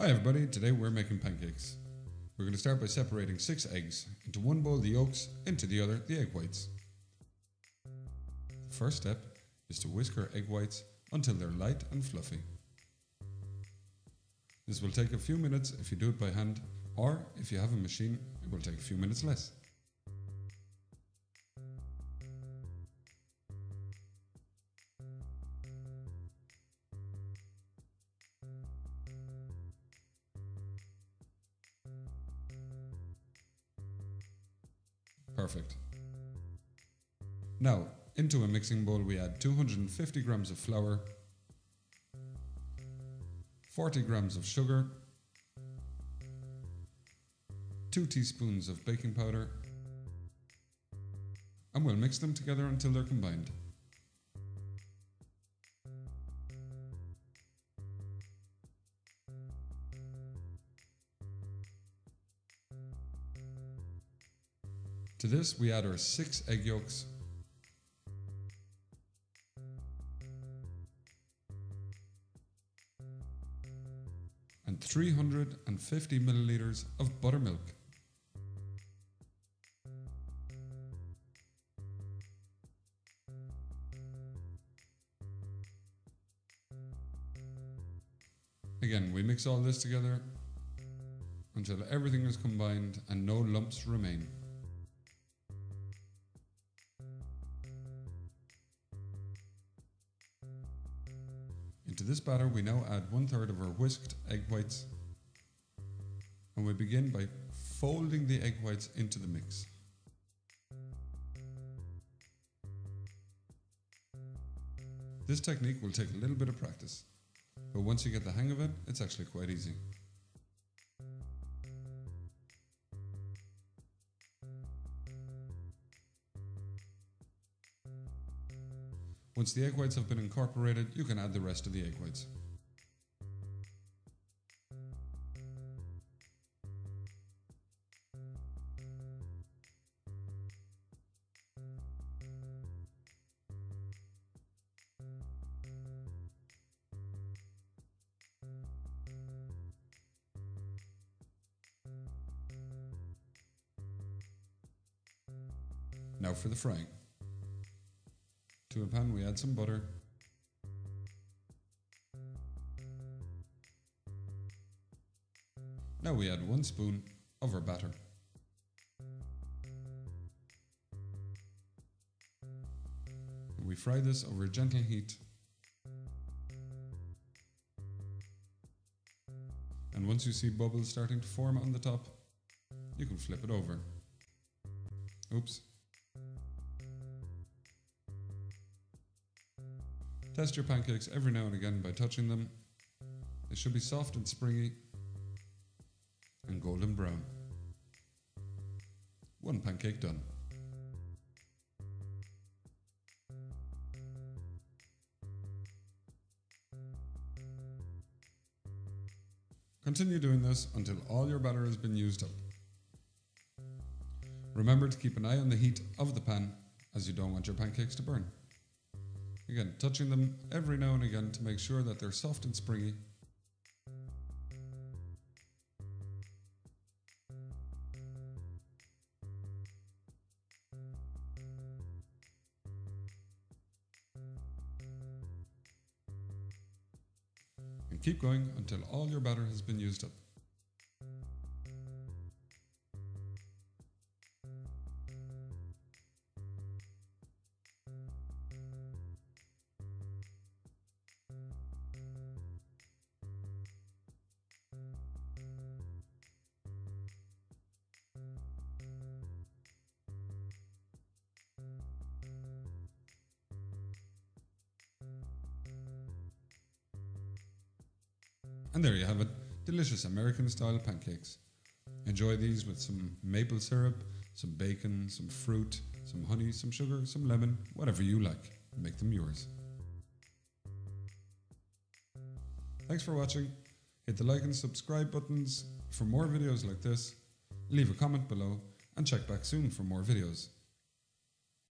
Hi everybody, today we're making pancakes. We're going to start by separating six eggs. Into one bowl the yolks, into the other the egg whites. The first step is to whisk our egg whites until they're light and fluffy. This will take a few minutes if you do it by hand, or if you have a machine, it will take a few minutes less. Perfect. Now, into a mixing bowl we add 250 grams of flour, 40 grams of sugar, 2 teaspoons of baking powder, and we'll mix them together until they're combined. To this we add our 6 egg yolks, and 350 milliliters of buttermilk. Again, we mix all this together until everything is combined and no lumps remain. Into this batter we now add one third of our whisked egg whites and we begin by folding the egg whites into the mix. This technique will take a little bit of practice, but once you get the hang of it, it's actually quite easy. Once the egg whites have been incorporated, you can add the rest of the egg whites. Now for the frying. To a pan we add some butter. Now we add one spoon of our batter. We fry this over a gentle heat. And once you see bubbles starting to form on the top, you can flip it over. Oops. Test your pancakes every now and again by touching them. They should be soft and springy and golden brown. One pancake done. Continue doing this until all your batter has been used up. Remember to keep an eye on the heat of the pan as you don't want your pancakes to burn. Again, touching them every now and again to make sure that they're soft and springy. And keep going until all your batter has been used up. And there you have it, delicious American style pancakes. Enjoy these with some maple syrup, some bacon, some fruit, some honey, some sugar, some lemon, whatever you like. Make them yours. Thanks for watching. Hit the like and subscribe buttons for more videos like this. Leave a comment below and check back soon for more videos.